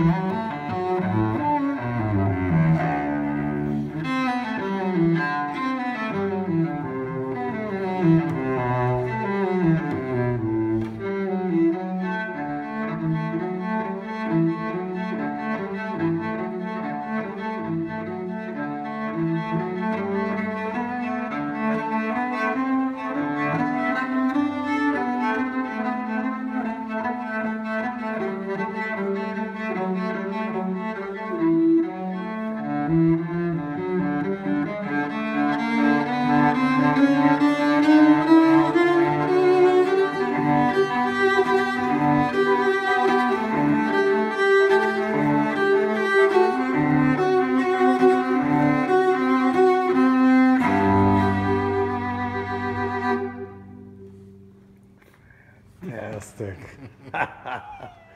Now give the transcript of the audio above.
Mm-hmm. Kezdtük.